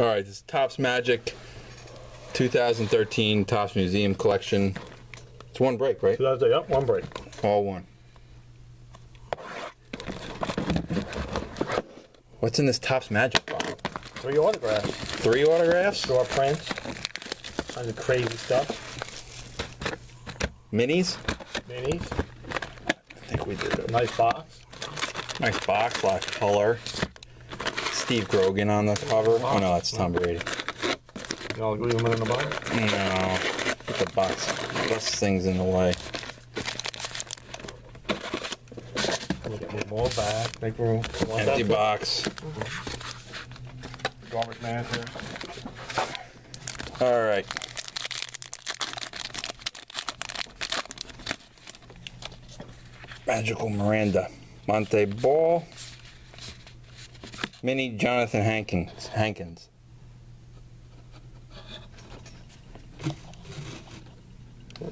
All right, this is Topps Magic 2013 Topps Museum Collection. It's one break, right? So that's it. Yep, one break. All one. What's in this Topps Magic box? Three autographs. Three autographs? Store prints. Kinds of crazy stuff. Minis? Minis. I think we did it. Nice box. Nice box, black color. Steve Grogan on the cover. Oh no, that's Tom Brady. Know, leave them in the box. No, put the box. This thing's in the way. Get more back. Make room. Want Empty that? box. Garbage manager. All right. Magical Miranda. Montee Ball. Mini Jonathan Hankins. Hankins.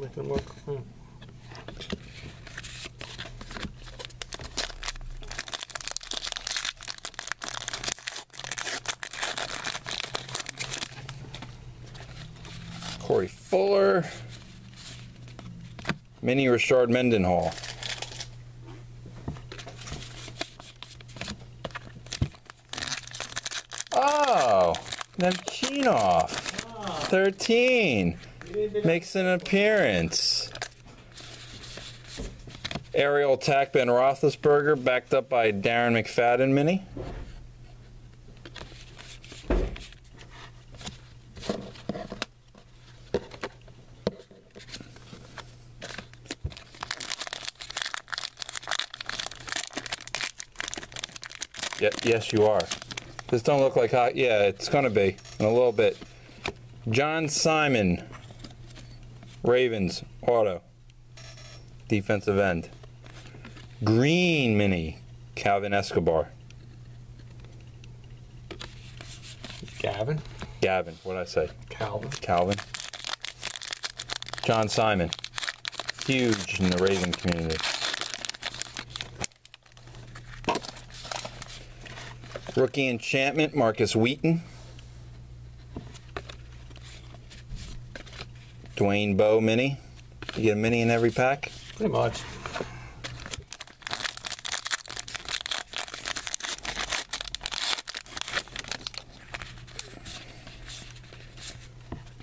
Make them look. Hmm. Corey Fuller. Mini Rashard Mendenhall. Oh, Nemchinov. 13. Makes an appearance. Aerial attack Ben Roethlisberger, backed up by Darren McFadden mini. Yeah, yes, you are. This don't look like hot. Yeah, it's gonna be in a little bit. John Simon, Ravens auto, defensive end. Green mini, Calvin Escobar. Gavin. Gavin, what would I say? Calvin. Calvin. John Simon, huge in the Raven community. Rookie enchantment, Markus Wheaton. Dwayne Bowe mini. You get a mini in every pack. Pretty much.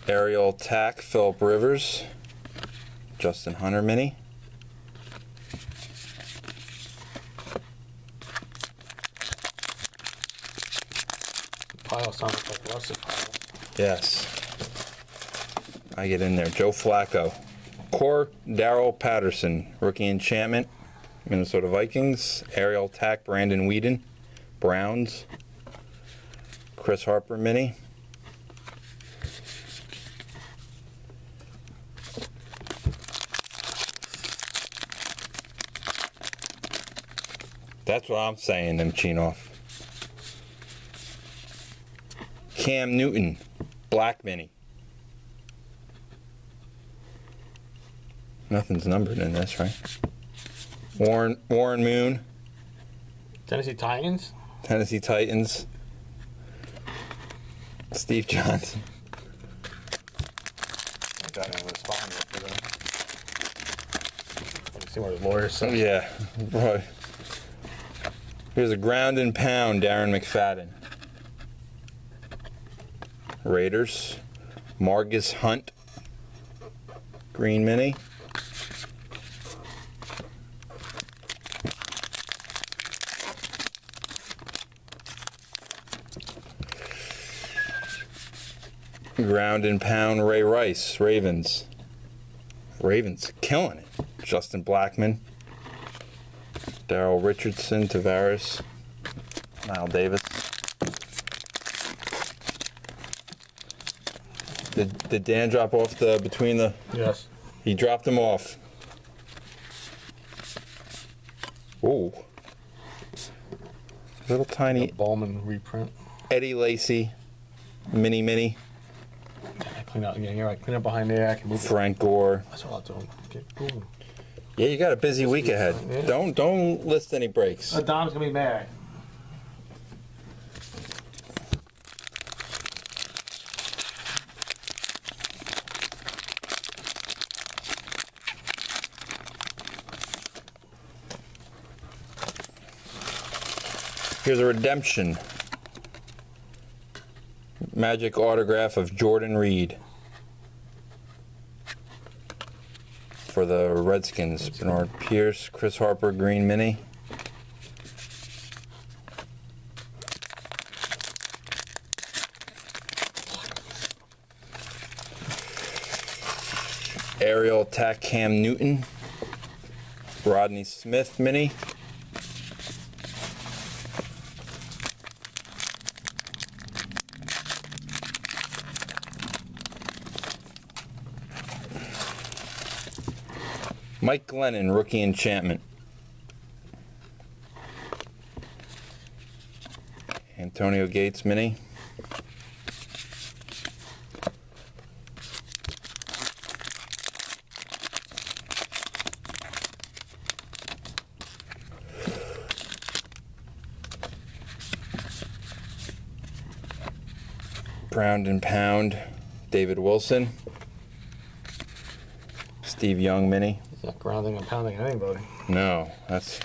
Aerial attack, Philip Rivers. Justin Hunter mini. Pile sounds like rusty pile. Yes. I get in there. Joe Flacco. Core Daryl Patterson. Rookie enchantment. Minnesota Vikings. Aerial attack. Brandon Weeden. Browns. Chris Harper mini. That's what I'm saying, them Chinoff. Cam Newton, black mini. Nothing's numbered in this, right? Warren Warren Moon, Tennessee Titans. Tennessee Titans. Steve Johnson. I got in the spot for them. Let me see what his lawyer said. Yeah, right. Here's a ground and pound, Darren McFadden. Raiders. Margus Hunt. Green Mini. Ground and pound, Ray Rice, Ravens. Ravens killing it. Justin Blackmon. Daryl Richardson, Tavares, Knile Davis. Did, did Dan drop off the between the? Yes. He dropped them off. Ooh. Little tiny Ballman reprint. Eddie Lacy, mini mini, clean out again. You're right. Clean up behind there. I can move. Frank Gore. That's what I'll do. Get boom. Yeah, you got a busy week ahead. Yeah. Don't don't list any breaks. Uh, Dom's gonna be mad. Here's a redemption magic autograph of Jordan Reed. For the Redskins. Bernard Pierce, Chris Harper, Green Mini. Aerial attack Cam Newton. Rodney Smith Mini. Mike Glennon, rookie enchantment. Antonio Gates mini. Ground and pound, David Wilson. Steve Young mini. He's not grounding and pounding at anybody. No, that's.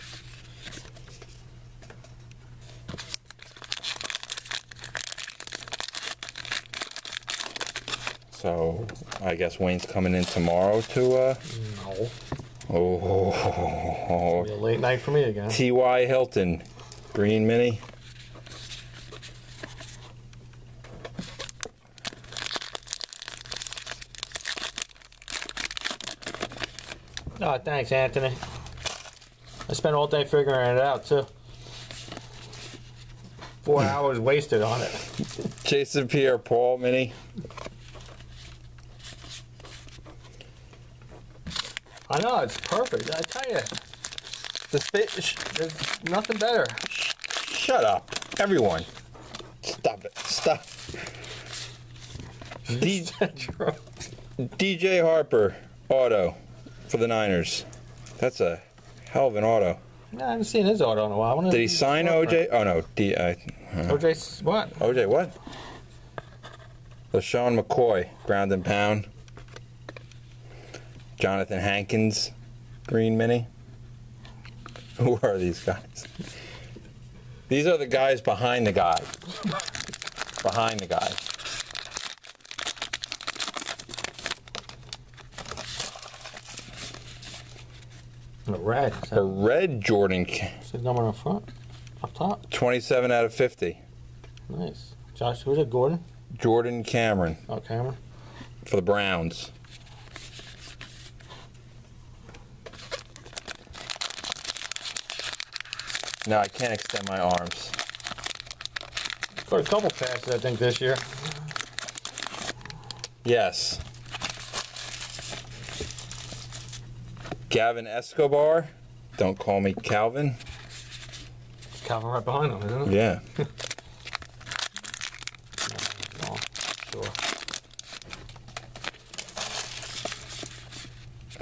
So, I guess Wayne's coming in tomorrow to, uh, No. oh, Be a late night for me again. T.Y. Hilton, green mini. Oh, thanks, Anthony. I spent all day figuring it out too. Four hmm. hours wasted on it. Jason Pierre Paul mini. I know it's perfect. I tell you, the space. There's nothing better. Shut up, everyone. Stop it. Stop. D- DJ Harper, auto for the Niners. That's a hell of an auto. I haven't seen his auto in a while. Did he sign OJ? Oh no, D. Uh, OJ's what? OJ what? LeSean McCoy, ground and pound. Jonathan Hankins, green mini. Who are these guys? These are the guys behind the guy. behind the guy. The red. Is A red Jordan, is his number on front? Up top. 27 out of 50. Nice. Josh, who's it? Gordon? Jordan Cameron Oh, Cameron. for the Browns. No, I can't extend my arms. Got a couple passes, I think, this year. Yes. Gavin Escobar. Don't call me Calvin. Calvin right behind him, isn't it? Yeah. Sure.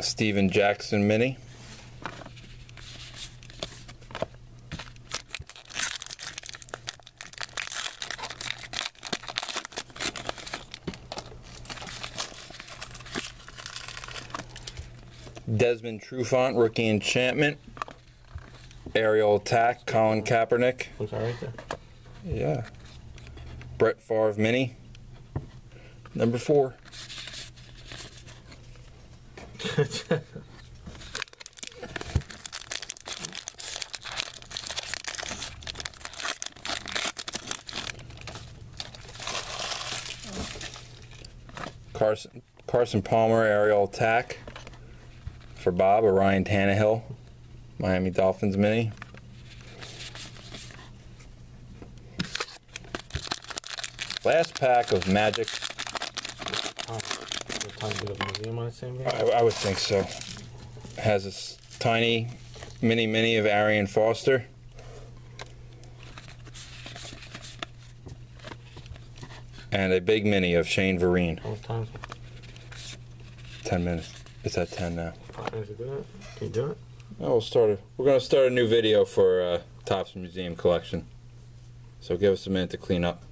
Steven Jackson mini. Desmond Trufant, rookie enchantment. Aerial attack, Colin Kaepernick. Looks all right there. Yeah. Brett Favre mini. Number four. Carson Carson Palmer aerial attack for Bob. A Ryan Tannehill, Miami Dolphins mini. Last pack of Magic. Tiny bit museum on the same. I, I would think so. Has this tiny mini mini of Arian Foster. And a big mini of Shane Vereen. How much time? 10 minutes. It's at 10 now. Five minutes do it. Can you do it? We'll start. A, we're going to start a new video for uh, Topps Museum Collection. So give us a minute to clean up.